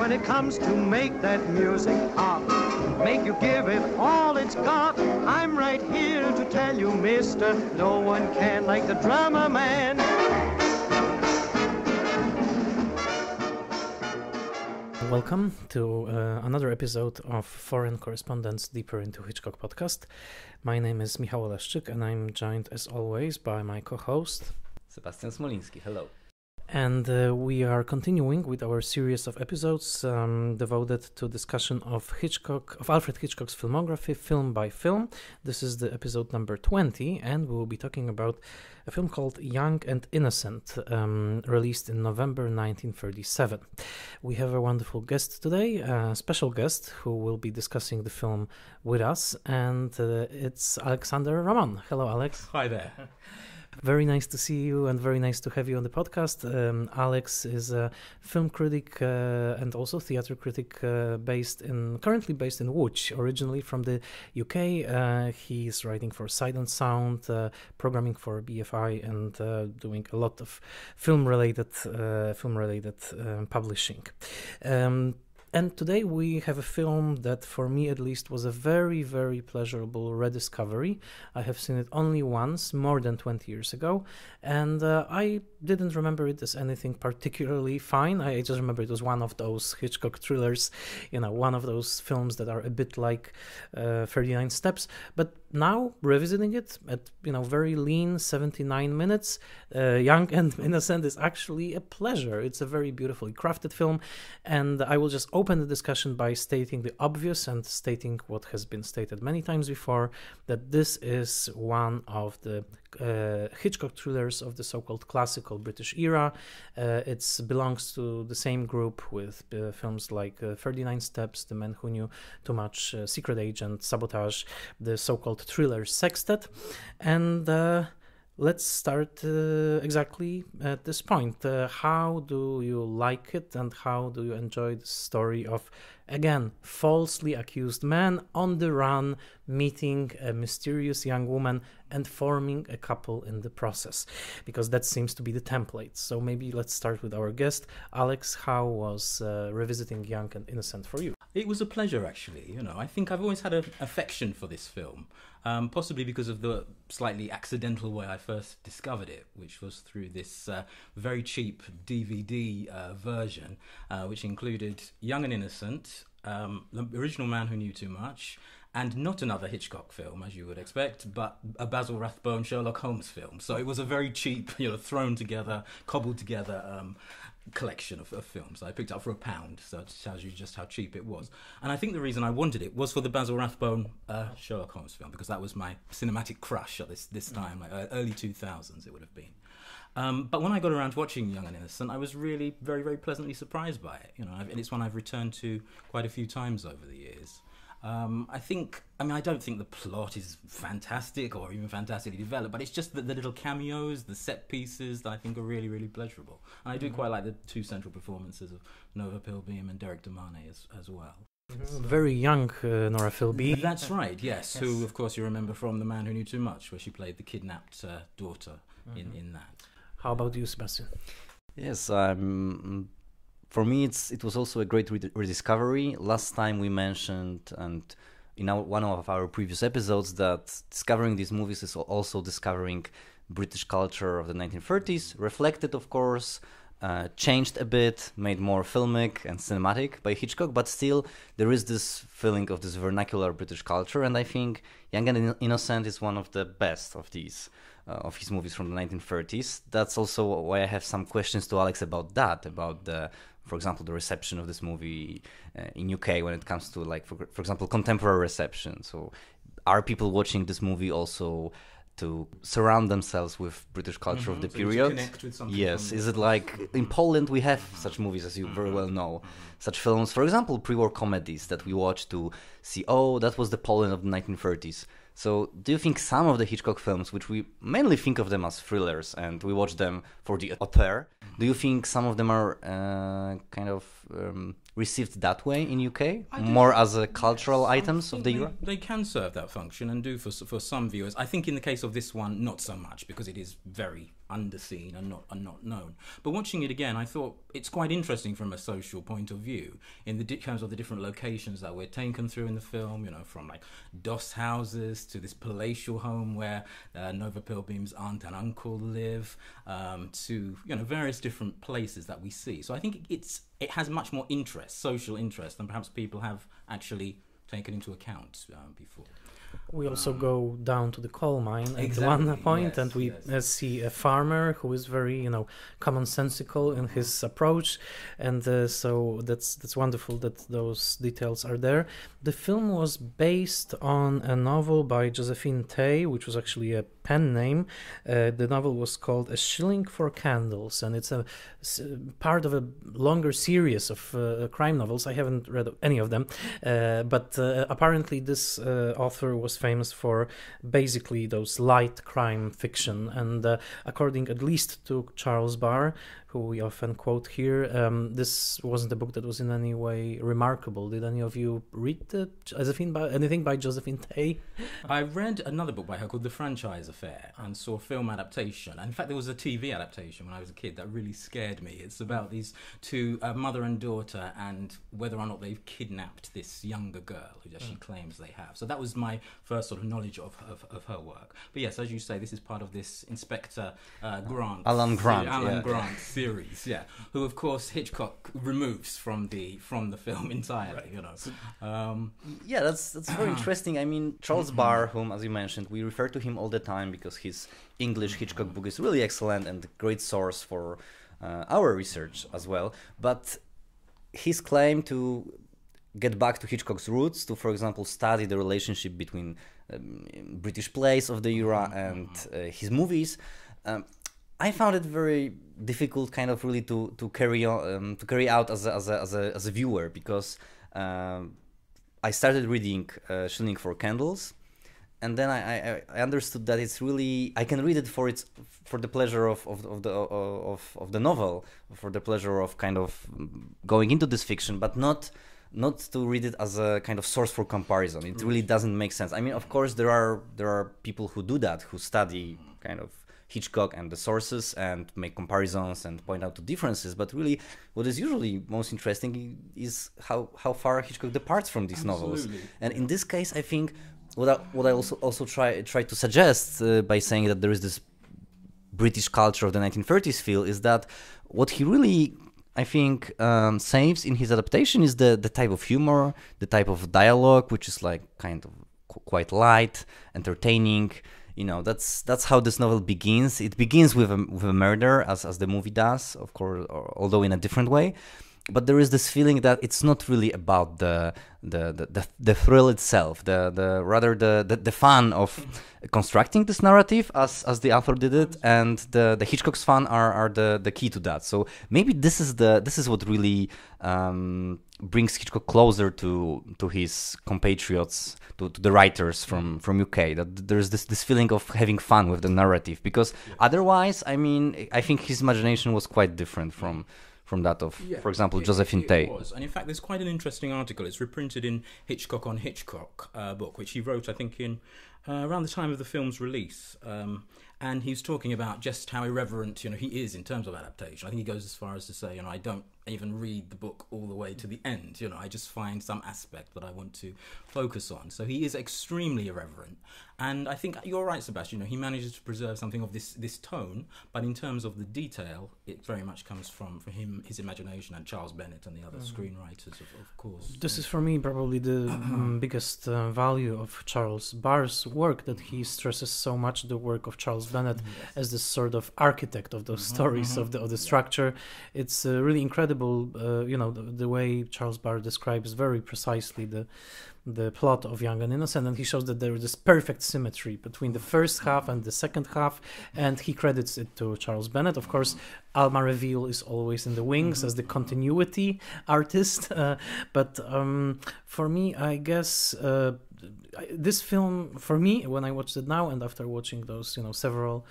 when it comes to make that music pop. Make you give it all it's got. I'm right here to tell you, mister, no one can like the drummer man. Welcome to uh, another episode of Foreign Correspondents Deeper into Hitchcock podcast. My name is Michał Oleszczyk and I'm joined as always by my co-host Sebastian Smoliński. Hello. And uh, we are continuing with our series of episodes um, devoted to discussion of Hitchcock, of Alfred Hitchcock's filmography, film by film. This is the episode number 20, and we will be talking about a film called Young and Innocent, um, released in November 1937. We have a wonderful guest today, a special guest who will be discussing the film with us, and uh, it's Alexander Ramon. Hello, Alex. Hi there. Very nice to see you and very nice to have you on the podcast. Um, Alex is a film critic uh, and also theater critic uh, based in currently based in Łódź, originally from the UK. Uh, he is writing for Sight and Sound, uh, programming for BFI, and uh, doing a lot of film related uh, film related um, publishing. Um, and today we have a film that, for me at least, was a very, very pleasurable rediscovery. I have seen it only once, more than 20 years ago, and uh, I didn't remember it as anything particularly fine. I just remember it was one of those Hitchcock thrillers, you know, one of those films that are a bit like uh, 39 Steps. But now, revisiting it at, you know, very lean 79 minutes, uh, Young and Innocent is actually a pleasure. It's a very beautifully crafted film, and I will just open the discussion by stating the obvious and stating what has been stated many times before that this is one of the uh, Hitchcock thrillers of the so-called classical British era. Uh, it belongs to the same group with uh, films like uh, 39 Steps, The Man Who Knew Too Much, uh, Secret Agent, Sabotage, the so-called thriller sextet, and uh, let's start uh, exactly at this point. Uh, how do you like it, and how do you enjoy the story of, again, falsely accused man on the run, meeting a mysterious young woman and forming a couple in the process? Because that seems to be the template. So maybe let's start with our guest, Alex. How was uh, revisiting Young and Innocent for you? It was a pleasure, actually. You know, I think I've always had an affection for this film, um, possibly because of the slightly accidental way I first discovered it, which was through this uh, very cheap DVD uh, version, uh, which included Young and Innocent, um, The Original Man Who Knew Too Much, and not another Hitchcock film, as you would expect, but a Basil Rathbone Sherlock Holmes film. So it was a very cheap, you know, thrown together, cobbled together um, collection of, of, films I picked up for a pound. So it tells you just how cheap it was. And I think the reason I wanted it was for the Basil Rathbone uh, Sherlock Holmes film because that was my cinematic crush at this this time, like uh, early two thousands. It would have been. Um, but when I got around to watching Young and Innocent, I was really very very pleasantly surprised by it. You know, and it's one I've returned to quite a few times over the years. Um, I think, I mean, I don't think the plot is fantastic or even fantastically developed, but it's just the, the little cameos, the set pieces that I think are really, really pleasurable. And I do mm-hmm. quite like the two central performances of Nova Pilbeam and Derrick de as, as well. Very young uh, Nova Pilbeam. That's right, yes, yes, Who, of course, you remember from The Man Who Knew Too Much, where she played the kidnapped uh, daughter mm-hmm. in, in that. How about you, Sebastian? Yes, I'm for me, it's it was also a great rediscovery. Last time we mentioned and in our, one of our previous episodes that discovering these movies is also discovering British culture of the 1930s, reflected, of course, uh, changed a bit, made more filmic and cinematic by Hitchcock, but still there is this feeling of this vernacular British culture, and I think Young and Innocent is one of the best of these. Uh, of his movies from the 1930s. That's also why I have some questions to Alex about that, about the for example, the reception of this movie uh, in UK when it comes to like, for, for example, contemporary reception. So, are people watching this movie also to surround themselves with British culture mm-hmm. of the so period? yes. Is it like in Poland we have such movies, as you mm-hmm. very well know, mm-hmm. such films, for example, pre-war comedies that we watch to see, oh, that was the Poland of the 1930s. So, do you think some of the Hitchcock films, which we mainly think of them as thrillers and we watch them for the author, Do you think some of them are uh, kind of um, received that way in UK, more as a cultural I items of the they, era? They can serve that function and do for for some viewers. I think in the case of this one, not so much because it is very underseen and not and not known. But watching it again, I thought it's quite interesting from a social point of view in the di- terms of the different locations that we're taken through in the film. You know, from like doss houses to this palatial home where uh, Nova Pilbeam's aunt and uncle live, um, to you know various different places that we see. So I think it's it has much more interest, social interest, than perhaps people have actually taken into account um, before. We also go down to the coal mine at Exactly, one point, yes, and we yes. uh, see a farmer who is very, you know, commonsensical in his approach, and uh, so that's that's wonderful that those details are there. The film was based on a novel by Josephine Tey, which was actually a pen name. Uh, the novel was called A Shilling for Candles, and it's a part of a longer series of uh, crime novels. I haven't read any of them, uh, but uh, apparently this uh, author was famous for basically those light crime fiction. And uh, according at least to Charles Barr, who we often quote here, um, this wasn't a book that was in any way remarkable. Did any of you read the Josephine by, anything by Josephine Tey? I read another book by her called The Franchise Affair and saw a film adaptation. And in fact, there was a TV adaptation when I was a kid that really scared me. It's about these two, uh, mother and daughter, and whether or not they've kidnapped this younger girl who she claims they have. So that was my first sort of knowledge of, of, of her work. But yes, as you say, this is part of this Inspector uh, Grant. Alan Grant, Alan yeah. Grant series, yeah. Who, of course, Hitchcock removes from the from the film entirely, you know. Um, Yeah, that's that's very interesting. I mean, Charles Barr, whom, as you mentioned, we refer to him all the time because his English Hitchcock book is really excellent and a great source for uh, our research as well. But his claim to get back to Hitchcock's roots, to, for example, study the relationship between um, British plays of the era and uh, his movies, um, I found it very difficult, kind of really to to carry on um, to carry out as a, as a, as a, as a viewer because. Um, I started reading uh, Shilling for Candles, and then I, I, I understood that it's really I can read it for its for the pleasure of of, of the of, of the novel, for the pleasure of kind of going into this fiction, but not not to read it as a kind of source for comparison. It really doesn't make sense. I mean, of course, there are there are people who do that, who study kind of Hitchcock and the sources and make comparisons and point out the differences. But really, what is usually most interesting is how, how far Hitchcock departs from these novels. And in this case, I think what I, what I also also try try to suggest uh, by saying that there is this British culture of the 1930s feel is that what he really I think um, saves in his adaptation is the the type of humor, the type of dialogue, which is like kind of qu- quite light, entertaining. You know, that's that's how this novel begins. It begins with a with a murder, as as the movie does, of course, or, although in a different way. But there is this feeling that it's not really about the the the, the, the thrill itself, the the rather the, the, the fun of constructing this narrative as as the author did it, and the the Hitchcock's fun are, are the the key to that. So maybe this is the this is what really um, brings Hitchcock closer to to his compatriots, to, to the writers from from UK. That there's this this feeling of having fun with the narrative, because otherwise, I mean, I think his imagination was quite different from from that of, Yeah, for example, it- Josephine Tey. And in fact, there's quite an interesting article. It's reprinted in Hitchcock on Hitchcock uh, book, which he wrote, I think, in uh, around the time of the film's release. Um, and he's talking about just how irreverent, you know, he is in terms of adaptation. I think he goes as far as to say, you know, I don't even read the book all the way to the end. You know, I just find some aspect that I want to focus on. So he is extremely irreverent. And I think you're right, Sebastian. You know, he manages to preserve something of this this tone, but in terms of the detail, it very much comes from from him, his imagination, and Charles Bennett and the other screenwriters, of, of course. This is for me probably the mm, biggest uh, value of Charles Barr's work that he stresses so much the work of Charles Bennett as this sort of architect of those stories of the of the structure. It's uh, really incredible, uh, you know, the, the way Charles Barr describes very precisely the the plot of Young and Innocent, and he shows that there is this perfect symmetry between the first half and the second half, and he credits it to Charles Bennett. Of course, Alma Reville is always in the wings as the continuity artist, uh, but um, for me, I guess uh, this film, for me, when I watched it now and after watching those, you know, several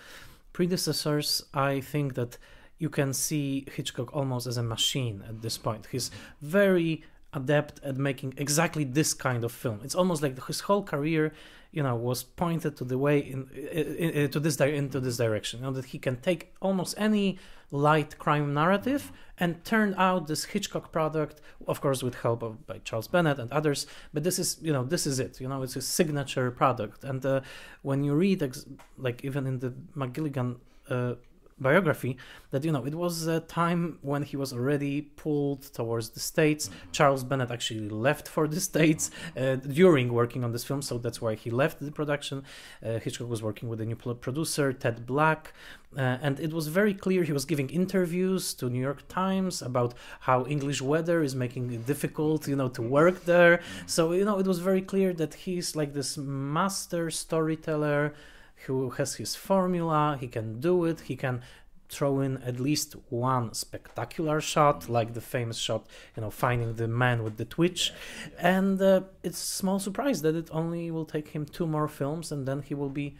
predecessors, I think that you can see Hitchcock almost as a machine at this point. He's very adept at making exactly this kind of film. It's almost like his whole career, you know, was pointed to the way in, in, in to this di- into this direction. You know that he can take almost any light crime narrative and turn out this Hitchcock product, of course, with help of by Charles Bennett and others. But this is, you know, this is it. You know, it's a signature product. And uh, when you read, ex- like even in the McGilligan. Uh, biography that you know it was a time when he was already pulled towards the states. Charles bennett actually left for the states uh, during working on this film so that's why he left the production. Uh, hitchcock was working with a new producer ted black uh, and it was very clear he was giving interviews to new york times about how english weather is making it difficult you know to work there. So you know it was very clear that he's like this master storyteller who has his formula, he can do it, he can throw in at least one spectacular shot, like the famous shot, you know, finding the man with the twitch. And uh, it's small surprise that it only will take him two more films and then he will be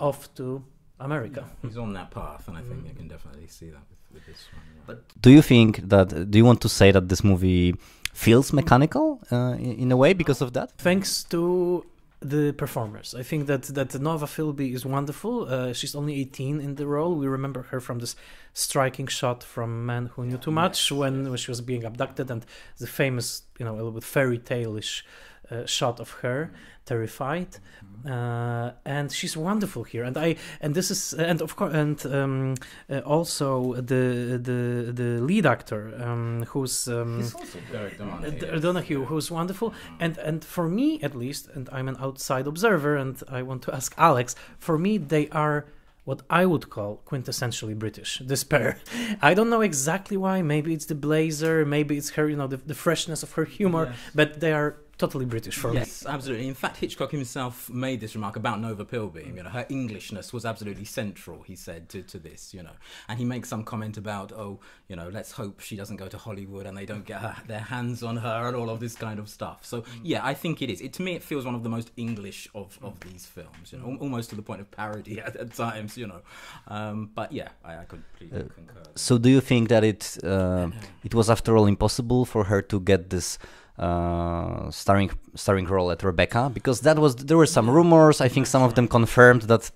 off to America. He's on that path, and I think you can definitely see that with, with this one. yeah. But do you think that? Do you want to say that this movie feels mechanical uh, in, in a way because of that? Thanks to the performers. I think that that Nova Pilbeam is wonderful. Uh, she's only 18 in the role. We remember her from this striking shot from Man Who Knew Too Much when, when she was being abducted, and the famous, you know, a little bit fairy tale-ish uh, shot of her terrified. Uh, and she's wonderful here. And I and this is and of course and um, uh, also the the the lead actor um, who's um, He's also Derrick Donahue. Donahue, who's wonderful, and and for me at least, and I'm an outside observer, and I want to ask Alex. For me, they are what I would call quintessentially British. This pair, I don't know exactly why. Maybe it's the blazer, maybe it's her, you know, the, the freshness of her humor, Yes. but they are totally British for me. Yes, absolutely. In fact, Hitchcock himself made this remark about Nova Pilbeam. You know, her Englishness was absolutely central. He said to, to this. You know, and he makes some comment about, oh, you know, let's hope she doesn't go to Hollywood and they don't get her, their hands on her and all of this kind of stuff. So yeah, I think it is. It to me, it feels one of the most English of, of these films. You know, almost to the point of parody at, at times. You know, um, but yeah, I, I completely concur. So do you think that it uh, it was after all impossible for her to get this uh, starring starring role at Rebecca? Because that was there were some rumors. I think some of them confirmed that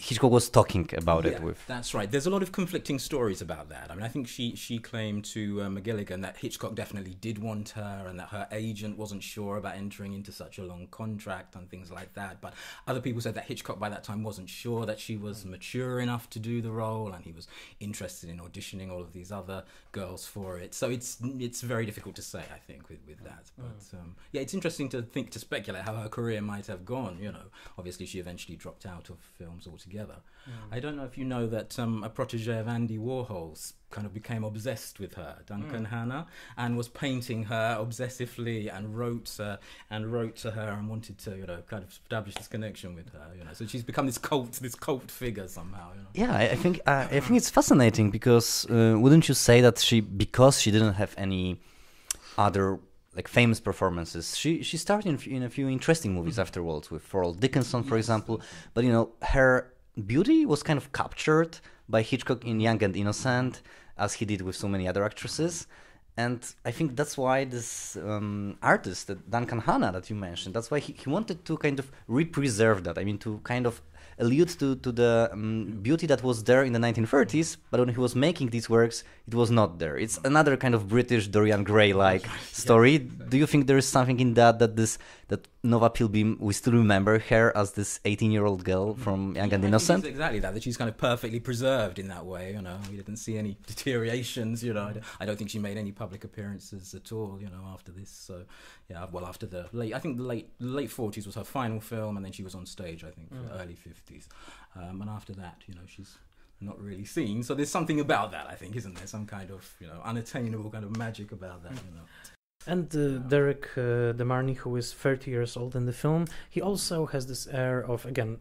Hitchcock was talking about it with. That's right. There's a lot of conflicting stories about that. I mean, I think she she claimed to uh, McGilligan that Hitchcock definitely did want her, and that her agent wasn't sure about entering into such a long contract and things like that. But other people said that Hitchcock by that time wasn't sure that she was mature enough to do the role, and he was interested in auditioning all of these other girls for it. So it's it's very difficult to say. I think with with that. But um, yeah, it's interesting to think to speculate how her career might have gone. You know, obviously she eventually dropped out of films altogether. I don't know if you know that um, a protege of Andy Warhol's kind of became obsessed with her, Duncan Hannah, and was painting her obsessively and wrote uh, and wrote to her and wanted to, you know, kind of establish this connection with her. You know, so she's become this cult, this cult figure somehow. You know. Yeah, I, I think uh, I think it's fascinating because uh, wouldn't you say that she because she didn't have any other like famous performances, she she started in, in a few interesting movies afterwards with Thorold Dickinson, for example. But you know, her beauty was kind of captured by Hitchcock in Young and Innocent, as he did with so many other actresses. And I think that's why this um, artist, Duncan Hannah, that you mentioned, that's why he, he wanted to kind of re-preserve that. I mean, to kind of allude to, to the um, beauty that was there in the 1930s, but when he was making these works, it was not there. It's another kind of British Dorian Gray-like story. Do you think there is something in that that this that Nova Pilbeam we still remember her as this 18-year-old girl from Young Yeah, and Innocent? it's exactly that. That she's kind of perfectly preserved in that way. You know, we didn't see any deteriorations. You know, I don't, think she made any public appearances at all. You know, after this. So, yeah, well, after the late, I think the late late forties was her final film, and then she was on stage. I think for the early fifties, um, and after that, you know, she's not really seen. So there's something about that. I think, isn't there? Some kind of you know unattainable kind of magic about that. You know. And uh, Derrick uh, De Marney, who is 30 years old in the film, he also has this air of, again,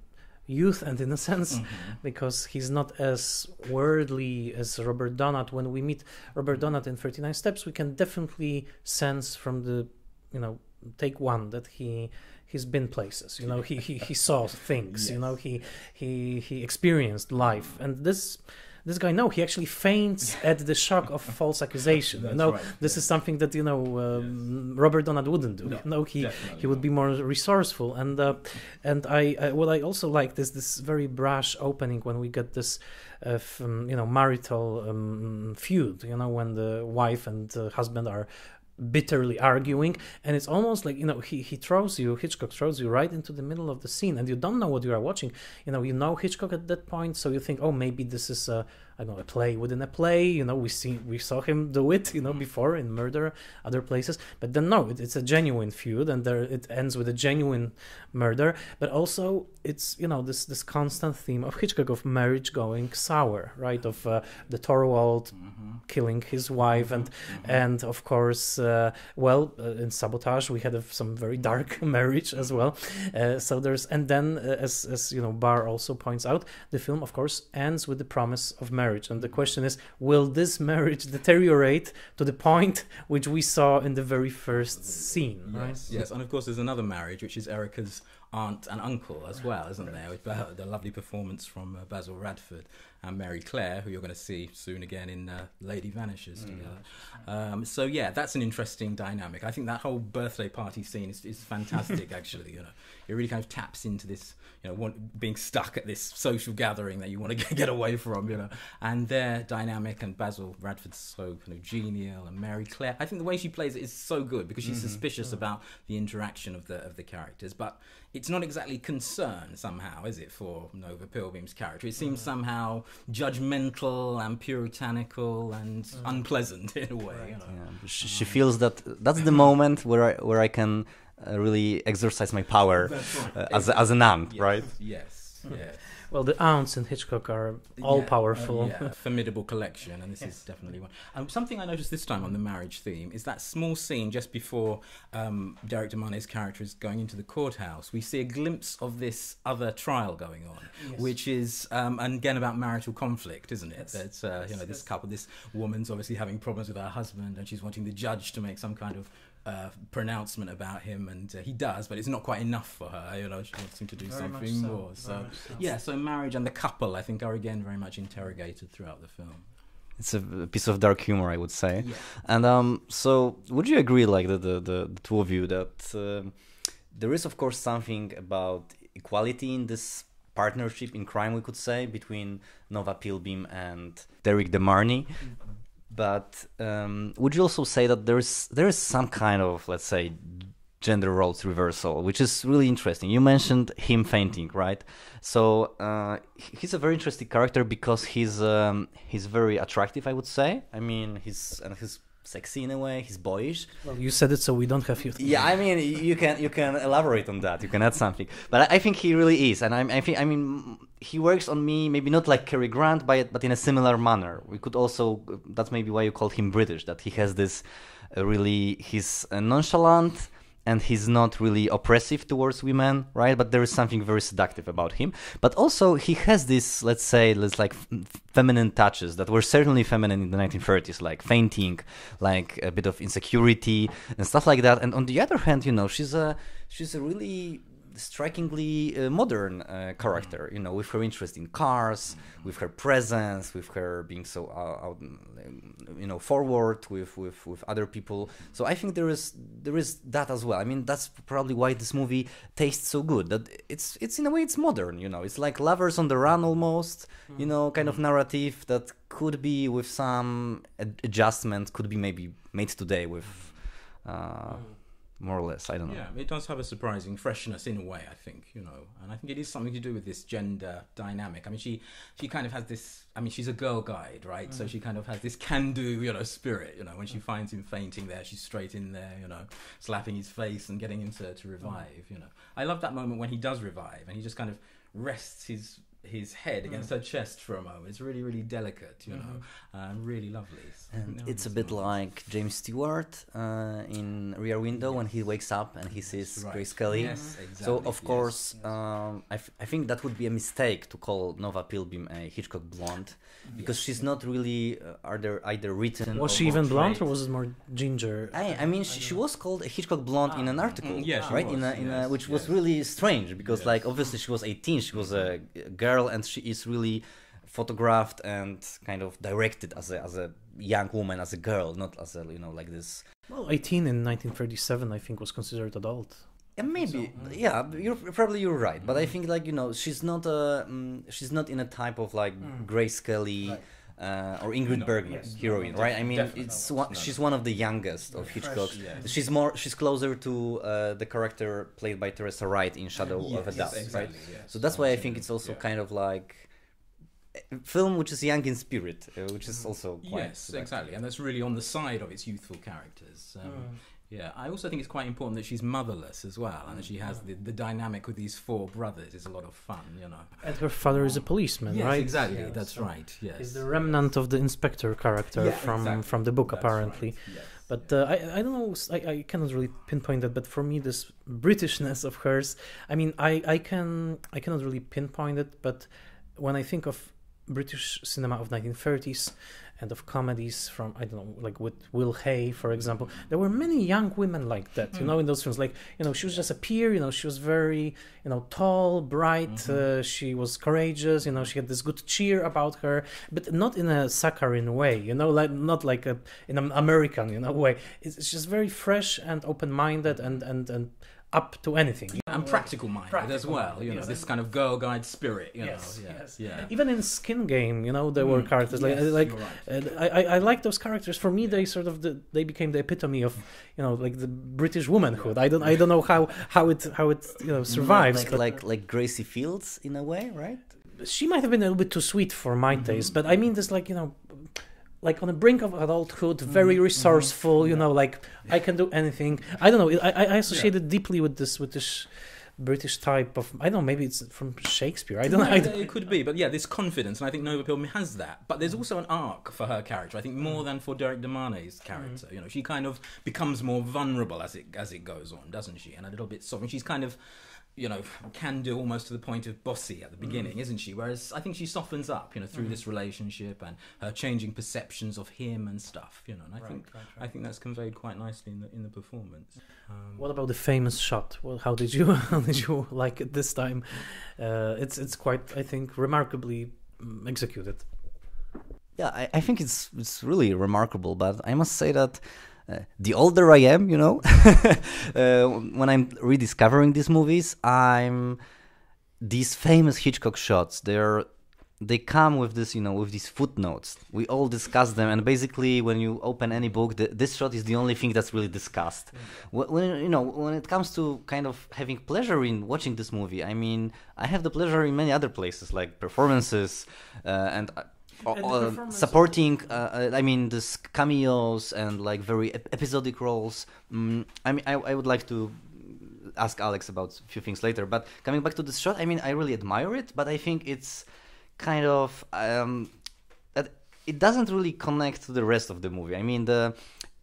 youth and innocence Mm-hmm. because he's not as worldly as Robert Donat. When we meet Robert Donat in 39 Steps, we can definitely sense from the, you know, take one that he he's been places you know he he, he saw things you know he he he experienced life. And this this guy no he actually faints at the shock of false accusation you know. right, this yeah. is something that you know um, robert donat wouldn't do No, no he he would be more resourceful. And uh, and I, I what i also like is this very brash opening when we get this uh, um, you know marital um, feud you know when the wife and uh, husband are bitterly arguing and it's almost like you know he, he throws you hitchcock throws you right into the middle of the scene and you don't know what you are watching. You know you know hitchcock at that point so you think oh maybe this is a I don't know a play within a play you know we see we saw him do it you know before in murder other places. But then no it, it's a genuine feud and there it ends with a genuine murder. But also it's you know this this constant theme of hitchcock of marriage going sour right? Of uh, the Thorwald killing his wife and and of course uh, well uh, in sabotage we had a, some very dark marriage as well. Uh, so there's and then uh, as as you know Barr also points out the film of course ends with the promise of marriage and the question is will this marriage deteriorate to the point which we saw in the very first scene right? Yes, yes, and of course there's another marriage, which is Erica's aunt and uncle as well, isn't there? With the lovely performance from uh, Basil Radford and Mary Clare, who you're going to see soon again in uh, Lady Vanishes together. Um, so yeah, that's an interesting dynamic. I think that whole birthday party scene is, is fantastic. actually, you know, it really kind of taps into this, you know, want, being stuck at this social gathering that you want to get, get away from, you know, and their dynamic and Basil Radford's so kind of genial and Mary Clare. I think the way she plays it is so good because she's suspicious about the interaction of the of the characters, but it's not exactly concern somehow, is it, for Nova Pilbeam's character? It seems somehow judgmental and puritanical and unpleasant in a way. You know? Yeah, she, she feels that that's the moment where I where I can uh, really exercise my power uh, as as an aunt, Yes, right? Yes. Yes. Well the aunts and hitchcock are all Yeah, powerful Yeah, a formidable collection, and this is definitely one. And something I noticed this time on the marriage theme is that small scene just before um, Derrick De Marney's character is going into the courthouse. We see a glimpse of this other trial going on, which is um, and again about marital conflict, isn't it? That uh, you know this couple, this woman's obviously having problems with her husband, and she's wanting the judge to make some kind of uh, pronouncement about him, and uh, he does, but it's not quite enough for her. You know, she wants him to do Very something so, more. So, so. yeah, so marriage and the couple, I think, are again very much interrogated throughout the film. It's a piece of dark humor, I would say. Yeah. And um, so, would you agree, like the the, the, the two of you, that um there is, of course, something about equality in this partnership in crime, we could say, between Nova Pilbeam and Derrick De Marney. But um, would you also say that there's there is some kind of, let's say, gender roles reversal, which is really interesting. You mentioned him fainting, right? So uh, he's a very interesting character because he's um, he's very attractive, I would say. I mean, he's and he's sexy in a way. He's boyish. well, you said it so we don't have you Yeah, I mean, you can you can elaborate on that. You can add something, but I, I think he really is, and I, I think I mean he works on me maybe not like Cary Grant, but but in a similar manner. We could also that's maybe why you called him British. That he has this uh, really he's uh, nonchalant and he's not really oppressive towards women, right? But there is something very seductive about him. But also he has this, let's say, let's like feminine touches that were certainly feminine in the 1930s, like fainting, like a bit of insecurity and stuff like that. And on the other hand, you know, she's a she's a really strikingly uh, modern uh, character, you know, with her interest in cars, with her presence, with her being so, uh, out, you know, forward with, with, with other people. So I think there is there is that as well. I mean, that's probably why this movie tastes so good. That it's it's in a way it's modern, you know, it's like Lovers on the Run almost, you know, kind of narrative that could be with some ad- adjustment, could be maybe made today with. Uh, more or less. I don't know. Yeah, it does have a surprising freshness in a way, I think, you know, and I think it is something to do with this gender dynamic. I mean, she she kind of has this. I mean, she's a girl guide, right? So mm. she kind of has this can-do, you know, spirit. You know, when she mm. finds him fainting there, she's straight in there, you know, slapping his face and getting him to, to revive. Mm. You know, I love that moment when he does revive and he just kind of rests his his head against her chest for a moment. It's really, really delicate, you know, and really lovely. And No, it's a bit not. like James Stewart uh, in Rear Window when he wakes up and he sees Right. Grace Kelly. Yes, exactly. So of yes, course, yes. um, I, f- I think that would be a mistake to call Nova Pilbeam a Hitchcock blonde because Yes. she's not really uh, are there either written. Was or she even blonde or was it more ginger? I, I mean, she, she was called a Hitchcock blonde in an article, Mm, yeah, she right? was, in a, in a, yes, which was really strange because, Yes. like, obviously she was 18, she was a g- girl, and she is really photographed and kind of directed as a as a young woman, as a girl, not as a you know like this. Well, 18 in 1937, I think, was considered adult. Yeah, maybe. Mm. yeah, you're probably you're right, but I mm. think like you know she's not a um, she's not in a type of like Grace Kelly. Uh, or Ingrid No, Bergman yes, heroine, no, right? I mean, it's one, No. she's one of the youngest of Hitchcock. yes. She's more, she's closer to uh, the character played by Teresa Wright in Shadow of a Doubt, exactly, right? yes. So that's why I think it's also Yeah. kind of like a film which is young in spirit, uh, which is also quite Yes, exactly, and that's really on the side of its youthful characters. Um, Yeah, I also think it's quite important that she's motherless as well, and that she has the, the dynamic with these four brothers is a lot of fun, you know. And her father is a policeman, Yes, right? exactly. Yeah, that's so right. Yes. He's the remnant of the inspector character Yeah, from exactly. from the book, That's apparently. right, yes. But uh, I, I don't know, I, I cannot really pinpoint that. But for me, this Britishness of hers, I mean, I, I can I cannot really pinpoint it. But when I think of British cinema of 1930s and of comedies from I don't know, like with Will Hay, for example, there were many young women like that. You know, in those films, like you know, she was just a peer. You know, she was very you know tall, bright. Uh, she was courageous. You know, she had this good cheer about her, but not in a saccharine way. You know, like not like a in an American you know way. It's, it's just very fresh and open-minded and and and up to anything. and practical minded as well. minded, You know, yes. this kind of girl guide spirit. You Yes, know, yeah, yes. yeah. Even in Skin Game, you know, there were Mm, characters like yes, like right. uh, I, I I like those characters. For me, they sort of the, they became the epitome of you know like the British womanhood. I don't I don't know how how it how it you know survives. like but like like Gracie Fields in a way, right? she might have been a little bit too sweet for my Mm-hmm. taste. But I mean this like you know. Like on the brink of adulthood, mm-hmm. very Mm-hmm. resourceful. You know, like I can do anything. I don't know. I, I I associate it deeply with this with this British type of. I don't know. Maybe it's from Shakespeare. I don't know. No, I it, could be, but yeah, this confidence, and I think Nova Pilbeam has that. But there's mm. also an arc for her character. I think mm. more than for Derrick De Marney's character. Mm. You know, she kind of becomes more vulnerable as it as it goes on, doesn't she? And a little bit soft. And she's kind of, you know, can do almost to the point of bossy at the beginning, isn't she? Whereas I think she softens up, you know, through this relationship and her changing perceptions of him and stuff. You know, and I think I think that's conveyed quite nicely in the in the performance. Um, What about the famous shot? Well, how did you how did you like it this time? Uh, it's it's quite I think remarkably mm, executed. Yeah, I, I think it's it's really remarkable. But I must say that uh, the older I am, you know, uh, when I'm rediscovering these movies, I'm these famous Hitchcock shots. They're they come with this, you know, with these footnotes. We all discuss them, and basically, when you open any book, the, this shot is the only thing that's really discussed. When, when you know, when it comes to kind of having pleasure in watching this movie, I mean, I have the pleasure in many other places, like performances uh, and. Uh, uh, supporting uh, uh, i mean the cameos and like very ep- episodic roles mm, i mean I, I would like to ask alex about a few things later but coming back to this shot i mean i really admire it but i think it's kind of um, that it doesn't really connect to the rest of the movie. I mean the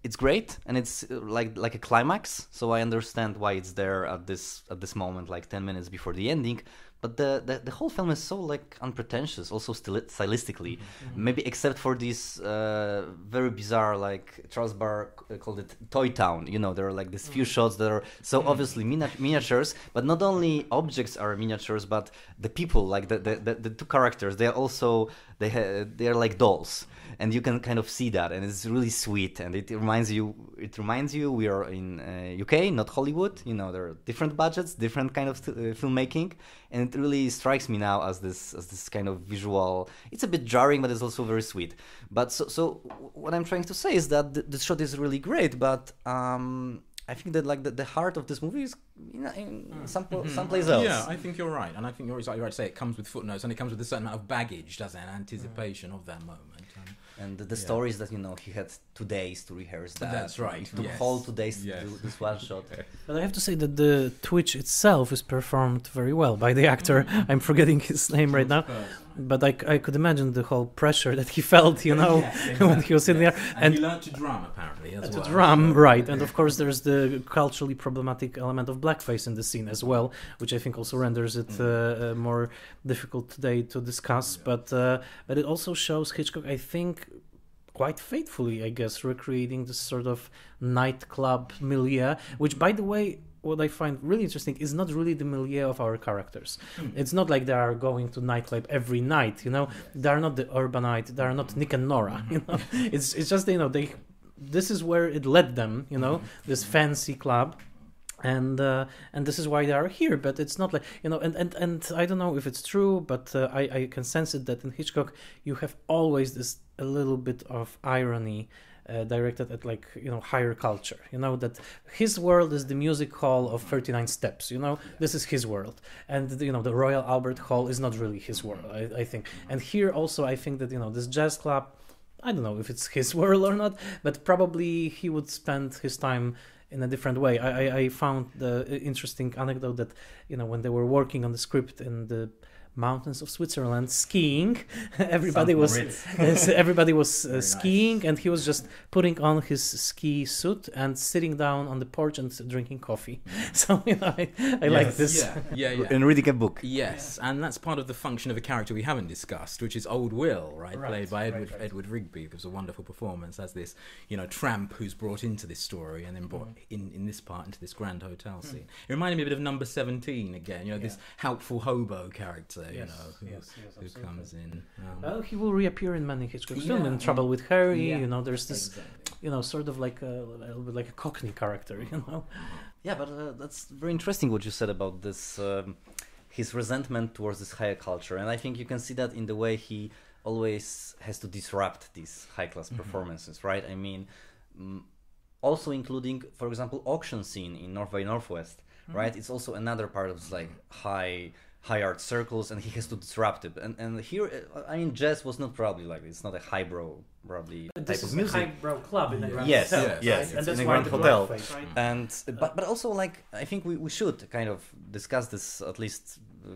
it's great and it's like like a climax so i understand why it's there at this at this moment like 10 minutes before the ending but the, the, the whole film is so like unpretentious also stili- stylistically. Maybe except for this uh, very bizarre like charles barr called it toy town you know there are like these few shots that are so obviously mina- miniatures but not only objects are miniatures but the people like the the, the, the two characters they are also they ha- they are like dolls. And you can kind of see that and it's really sweet and it reminds you it reminds you we are in uh, uk not hollywood you know there are different budgets different kind of uh, filmmaking and it really strikes me now as this as this kind of visual it's a bit jarring but it's also very sweet but so so what i'm trying to say is that the, the shot is really great but um I think that like the, the heart of this movie is you know, in some someplace else. Yeah, I think you're right, and I think you're exactly right to say it comes with footnotes and it comes with a certain amount of baggage, doesn't it? Anticipation of that moment. And the, the Yeah. stories that you know he had two days to rehearse that. That's right, It took yes. whole two days Yes. to do this one shot. But I have to say that the Twitch itself is performed very well by the actor. Mm-hmm. I'm forgetting his name right now, but I, I could imagine the whole pressure that he felt, you know, Yes, when he was in there. And, And he learned to drum apparently as to well. drum, so- right? And of course, there's the culturally problematic element of blackface in the scene as well, which I think also renders it Mm. uh, uh, more difficult today to discuss. But uh, but it also shows Hitchcock, I think, quite faithfully, I guess, recreating this sort of nightclub milieu, which, by the way. What I find really interesting is not really the milieu of our characters. It's not like they are going to nightclub every night. You know, they are not the urbanite. They are not Nick and Nora. You know, it's it's just you know they. This is where it led them. You know, this fancy club and uh, and this is why they are here but it's not like you know and and, and i don't know if it's true but uh, I, I can sense it that in hitchcock you have always this a little bit of irony uh, directed at like you know higher culture. You know that his world is the music hall of 39 steps you know? This is his world. And you know the royal albert hall is not really his world I, I think. And here also i think that you know this jazz club i don't know if it's his world or not but probably he would spend his time in a different way. I, I, I found the interesting anecdote that you know when they were working on the script in the mountains of Switzerland skiing. everybody was Moritz. everybody was uh, Very skiing, nice. and he was just putting on his ski suit and sitting down on the porch and drinking coffee. So you know, I, I like this. Yeah, yeah, yeah. And reading a book. Yes, and that's part of the function of a character we haven't discussed, which is Old Will, right, Right, played by Edward right. Edward Rigby, who gives a wonderful performance as this, you know, tramp who's brought into this story and then brought Mm-hmm. in in this part into this grand hotel scene. It reminded me a bit of Number Seventeen again, you know, this helpful hobo character, you Yes, know, who, yes, yes, who comes in. Um, Well, he will reappear in many Hitchcock films. Yeah. In Trouble with Harry, Yeah, you know, there's this, exactly. you know, sort of like a, a little bit like a Cockney character, you know. Yeah, but uh, that's very interesting what you said about this, um, his resentment towards this higher culture, and I think you can see that in the way he always has to disrupt these high class performances, right? I mean, mm, also including, for example, auction scene in North by Northwest, right? It's also another part of this, like high high art circles, and he has to disrupt it. And and here, I mean, jazz was not probably like it's not a highbrow probably type This of music. highbrow club in a grand Yes, hotel, yes, right? yes, and it's that's in a grand the hotel. blackface, right? and but but also like I think we, we should kind of discuss this at least uh,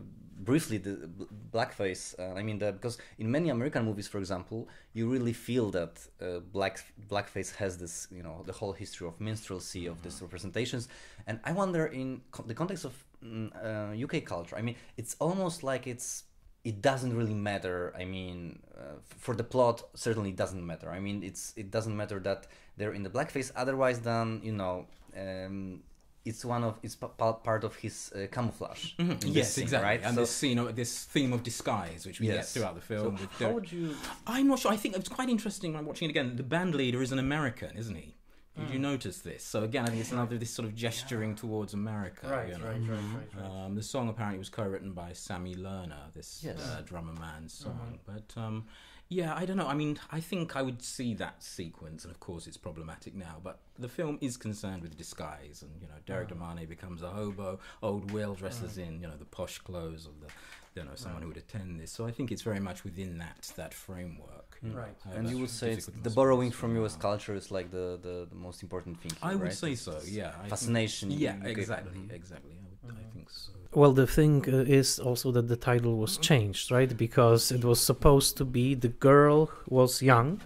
briefly the blackface. Uh, I mean that because in many American movies, for example, you really feel that uh, black blackface has this you know the whole history of minstrelsy of these representations, and I wonder in co- the context of mm, uh, UK culture. I mean, it's almost like it's it doesn't really matter. I mean, uh, f- for the plot, certainly it doesn't matter. I mean, it's it doesn't matter that they're in the blackface. Otherwise, than you know, um, it's one of it's pa- pa- part of his uh, camouflage. this yes, scene, exactly. Right. And So- this scene, of- this theme of disguise, which we get throughout the so film. with how would you? I'm not sure. I think it's quite interesting when I'm watching it again. The band leader is an American, isn't he? Did you notice this? So again, I think it's another this sort of gesturing towards America. Right, you know? right, right, right, right. Um, the song apparently was co-written by Sammy Lerner, this Yes. uh, drummer man song. But um, yeah, I don't know. I mean, I think I would see that sequence, and of course, it's problematic now. But the film is concerned with disguise, and you know, Derrick De Marney becomes a hobo. Old Will dresses in you know the posh clothes of the you know someone who would attend this. So I think it's very much within that that framework. You know. Right. I And a you would say it's the borrowing from U.S. culture is like the, the, the most important thing. I here, would right? say It's- so. Yeah, I think- fascination. Yeah, UK. exactly, exactly. I, would, I think so. Well, the thing uh, is also that the title was changed, right? Because it was supposed to be the girl was young,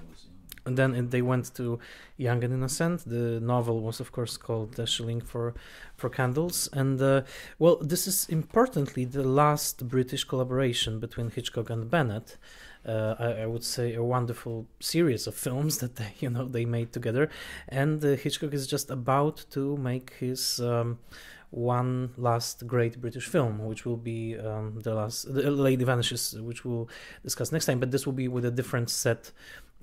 and then it, they went to Young and Innocent. The novel was, of course, called The Shilling for for Candles, and uh, well, this is importantly the last British collaboration between Hitchcock and Bennett. Uh, I, I would say a wonderful series of films that they, you know they made together, and uh, Hitchcock is just about to make his. Um, one last great British film, which will be um, the last the Lady Vanishes, which we'll discuss next time. But this will be with a different set,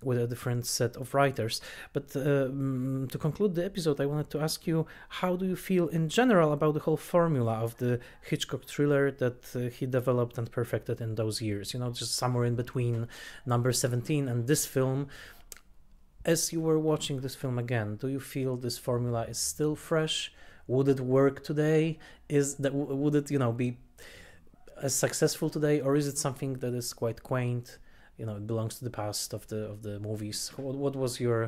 with a different set of writers. But uh, mm, to conclude the episode, I wanted to ask you, how do you feel in general about the whole formula of the Hitchcock thriller that uh, he developed and perfected in those years? You know, just somewhere in between Number Seventeen and this film. As you were watching this film again, do you feel this formula is still fresh? would it work today is that would it you know be as successful today or is it something that is quite quaint you know it belongs to the past of the of the movies what, what was your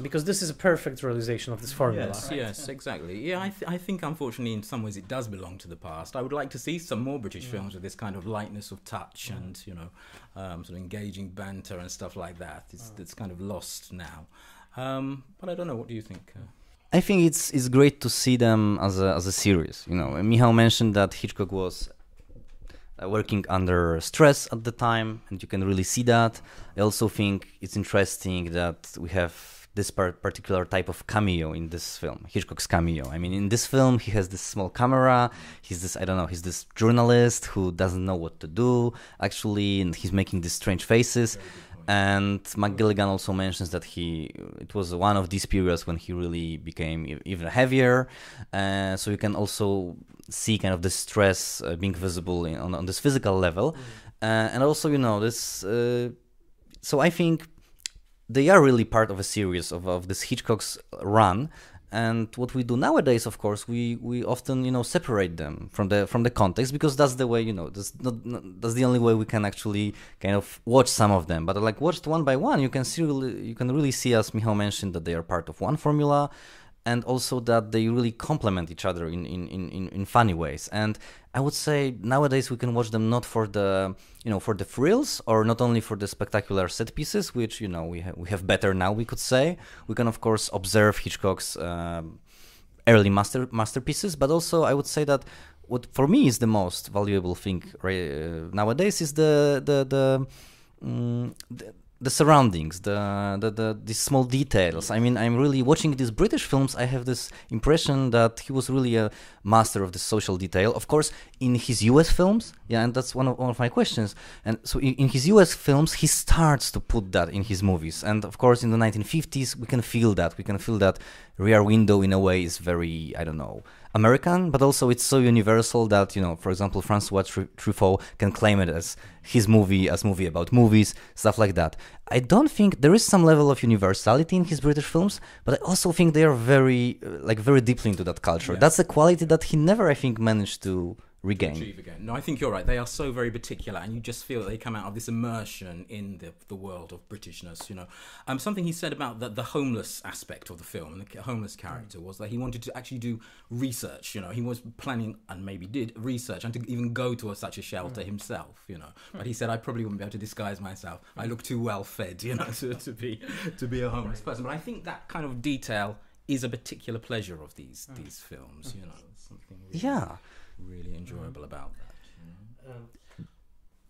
because this is a perfect realization of this formula Yes, yes, exactly. Yeah, I, th- I think unfortunately in some ways it does belong to the past. I would like to see some more British films with this kind of lightness of touch and you know, um, sort of engaging banter and stuff like that. It's it's kind of lost now. Um, but I don't know. What do you think? Uh, I think it's it's great to see them as a as a series. You know, Michał mentioned that Hitchcock was Uh, working under stress at the time, and you can really see that. I also think it's interesting that we have this par- particular type of cameo in this film, Hitchcock's cameo. I mean, in this film, he has this small camera. He's this, I don't know, he's this journalist who doesn't know what to do, actually, and he's making these strange faces. And McGilligan also mentions that he, it was one of these periods when he really became even heavier. Uh, so you can also see kind of the stress uh, being visible in, on, on this physical level. Uh, and also, you know, this, uh, so I think they are really part of a series of, of this Hitchcock's run. And what we do nowadays, of course, we, we often you know separate them from the from the context because that's the way you know that's not, not that's the only way we can actually kind of watch some of them. But like watched one by one, you can see really, you can really see, as Michał mentioned, that they are part of one formula, and also that they really complement each other in in, in, in, funny ways. And I would say nowadays we can watch them not for the you know for the thrills or not only for the spectacular set pieces, which you know we have we have better now. We could say we can of course observe Hitchcock's um, early master masterpieces, but also I would say that what for me is the most valuable thing right, uh, nowadays is the the the, mm, the the surroundings, the, the the these small details. I mean, I'm really watching these British films. I have this impression that he was really a master of the social detail. Of course, in his U.S. films, yeah, and that's one of one of my questions. And so, in, in his U.S. films, he starts to put that in his movies. And of course, in the 1950s, we can feel that. We can feel that Rear Window, in a way, is very I don't know American, but also it's so universal that you know, for example, Francois Truffaut can claim it as his movie, as movie about movies, stuff like that. I don't think there is some level of universality in his British films, but I also think they are very, uh, like, very deeply into that culture. Yeah. That's a quality that he never, I think, managed to regain. achieve again. No, I think you're right. They are so very particular, and you just feel that they come out of this immersion in the, the world of Britishness. You know, um, something he said about the, the homeless aspect of the film and the homeless character was that he wanted to actually do research. You know, he was planning and maybe did research and to even go to a, such a shelter mm. himself. You know, but he mm. said I probably wouldn't be able to disguise myself. I look too well fed, you know, to, to be to be a homeless person. But I think that kind of detail is a particular pleasure of these mm. these films. You know, something really, Yeah. Really enjoyable about that.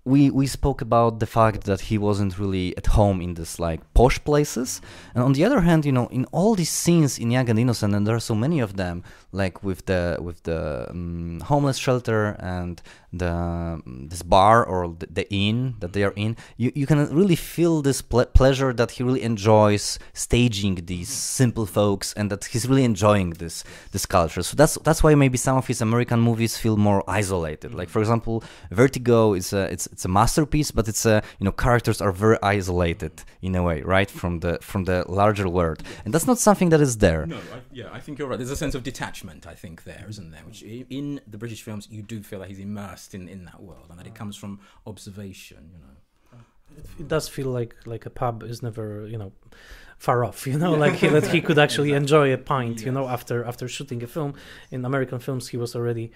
we we spoke about the fact that he wasn't really at home in this like posh places. And on the other hand you know in all these scenes in young and innocent and there are so many of them like with the with the um, homeless shelter and the this bar or the, inn that they are in you, you can really feel this ple- pleasure that he really enjoys staging these simple folks and that he's really enjoying this this culture so that's that's why maybe some of his american movies feel more isolated like for example vertigo is a it's it's a masterpiece but it's a you know characters are very isolated in a way right from the from the larger world and that's not something that is there No, I, yeah, I think you're right. There's a sense of detachment, I think, there, isn't there? Which in the British films, you do feel that he's immersed in, in that world and that it comes from observation, you know. it does feel like like a pub is never you know far off you know? Like he, that he could actually enjoy a pint you know after after shooting a film. In american films he was already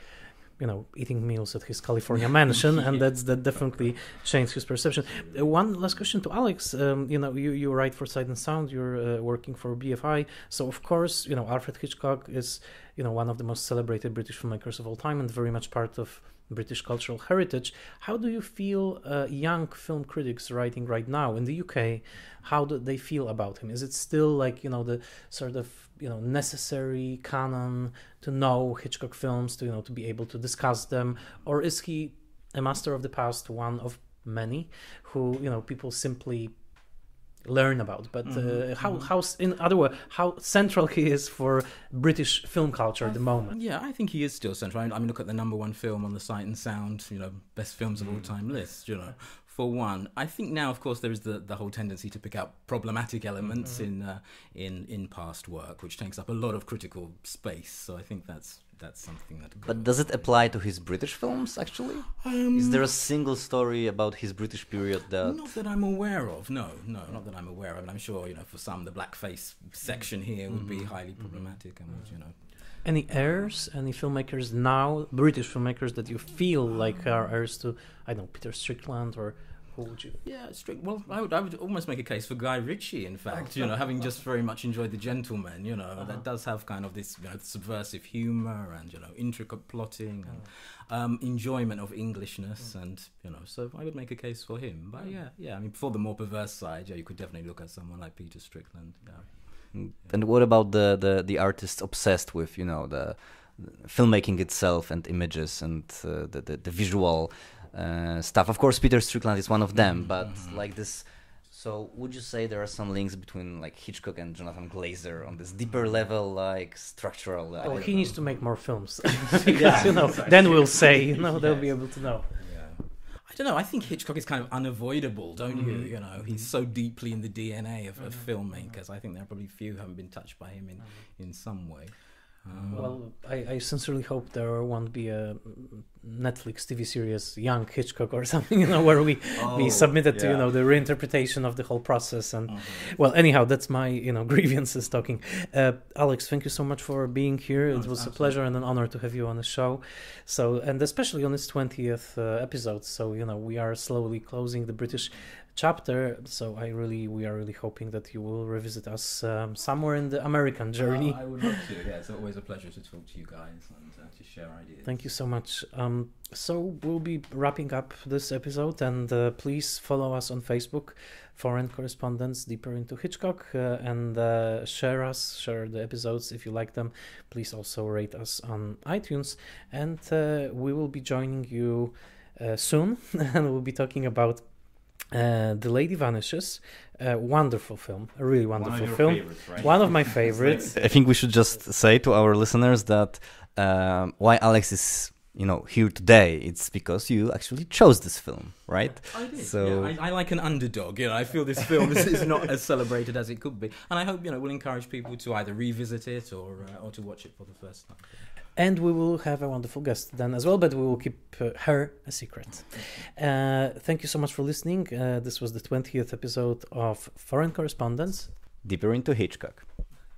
you know eating meals at his california mansion and that's that definitely changed his perception. Uh, one last question to alex. Um, you know you you write for sight and sound you're uh, working for bfi so of course you know alfred hitchcock is you know one of the most celebrated british filmmakers of all time and very much part of British cultural heritage. How do you feel uh, young film critics writing right now in the UK? How do they feel about him? Is it still like you know the sort of you know necessary canon to know Hitchcock films to you know to be able to discuss them, or is he a master of the past, one of many who you know people simply learn about but uh, how how in other words how central he is for british film culture at the moment Yeah, I think he is still central. I mean, I mean, look at the number one film on the Sight and Sound, you know, best films of all time list, you know. For one, I think now, of course, there is the, the whole tendency to pick out problematic elements in uh, in in past work, which takes up a lot of critical space. So I think that's that's something that. but does it apply to his british films actually um, is there a single story about his british period that Not that I'm aware of. No, no, not that I'm aware of. And I'm sure, you know, for some, the blackface section here would be mm-hmm. highly problematic and would, you know. any heirs any filmmakers now british filmmakers that you feel like are heirs to i don't know peter strickland or who would you Yeah, strict. Well, I would, I would almost make a case for Guy Ritchie. In fact, you know, having just very much enjoyed The Gentlemen, you know, that does have kind of this you know, subversive humor and you know intricate plotting and um, enjoyment of Englishness, and you know, so I would make a case for him. But yeah, yeah, I mean, for the more perverse side, yeah, you could definitely look at someone like Peter Strickland. Yeah. And what about the, the, the artists obsessed with, you know, the, the filmmaking itself and images and uh, the, the, the visual uh, stuff? Of course, Peter Strickland is one of them, but like this. So, would you say there are some links between like Hitchcock and Jonathan Glazer on this deeper level, like structural? I Well, don't he know. needs to make more films because you know. Then we'll say, you know, they'll be able to know. Yeah. I don't know. I think Hitchcock is kind of unavoidable, don't you? Mm-hmm. You know, he's so deeply in the DNA of, of filmmakers. I think there are probably few who haven't been touched by him in, in some way. Um, Well, I, I sincerely hope there won't be a Netflix TV series, Young Hitchcock or something, you know, where we we Oh, submitted to you know the reinterpretation of the whole process. And mhm. well, anyhow, that's my you know grievances talking. Uh, Alex, thank you so much for being here. It was a pleasure and an honor to have you on the show. So, and especially on this twentieth uh, episode. So you know we are slowly closing the British chapter. So I really we are really hoping that you will revisit us um, somewhere in the American journey. Oh, I would love to. Yeah, it's always a pleasure to talk to you guys and uh, to share ideas. Thank you so much. Um, so we'll be wrapping up this episode, and uh, please follow us on Facebook, Foreign Correspondents Deeper into Hitchcock, uh, and uh, share us, share the episodes if you like them. Please also rate us on iTunes, and uh, we will be joining you uh, soon, and we'll be talking about. Uh, the Lady Vanishes, a wonderful film, a really wonderful film. One of my favorites. I think we should just say to our listeners that um, why Alex is, you know, here today. It's because you actually chose this film, right? I did. So- yeah, I, I like an underdog. You know, I feel this film is, is not as celebrated as it could be, and I hope you know we'll encourage people to either revisit it or uh, or to watch it for the first time. And we will have a wonderful guest then as well, but we will keep uh, her a secret. Uh, thank you so much for listening. Uh, this was the 20th episode of Foreign Correspondents. Deeper into Hitchcock.